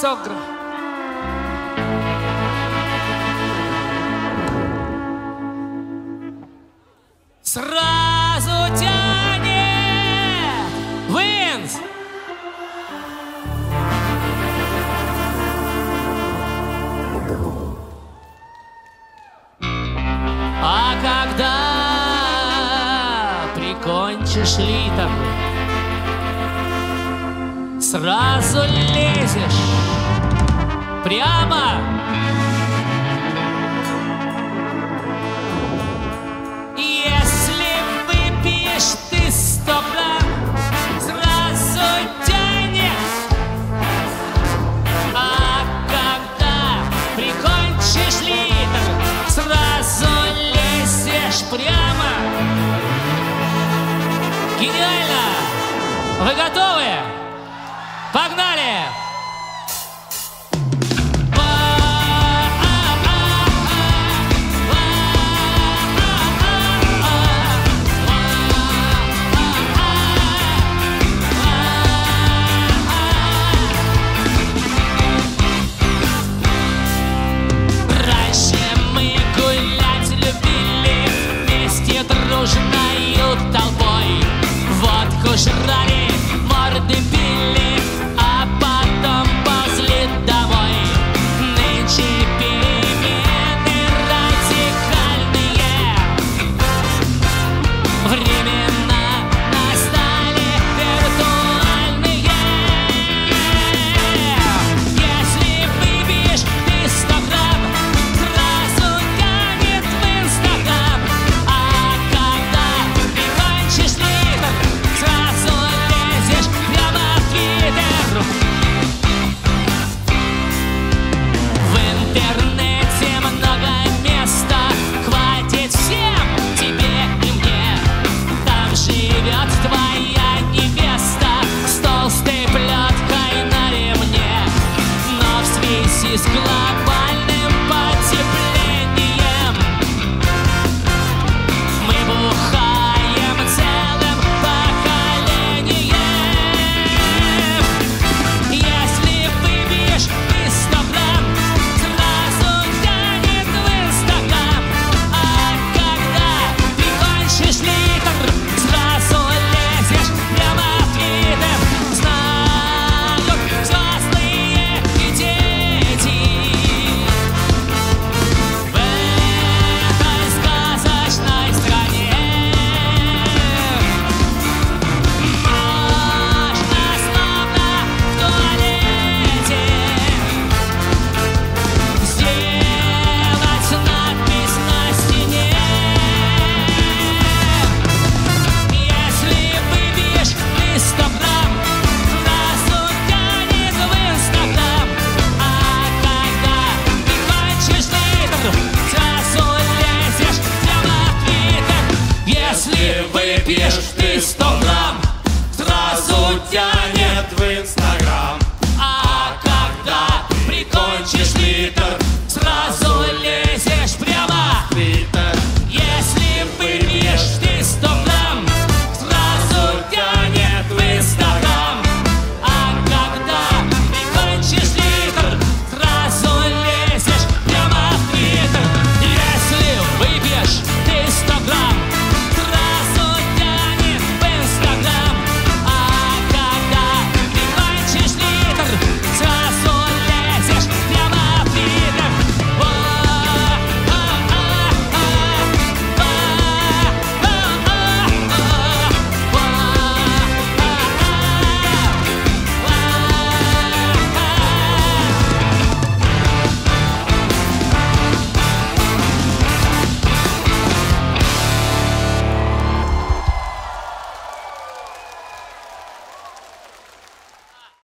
sogra. Сразу тянет Винс. А когда прикончишь литовый сразу лезешь прямо. Если выпьешь ты сто сразу тянет. А когда прикончишь литр, сразу лезешь прямо. Гениально! Вы готовы? Погнали!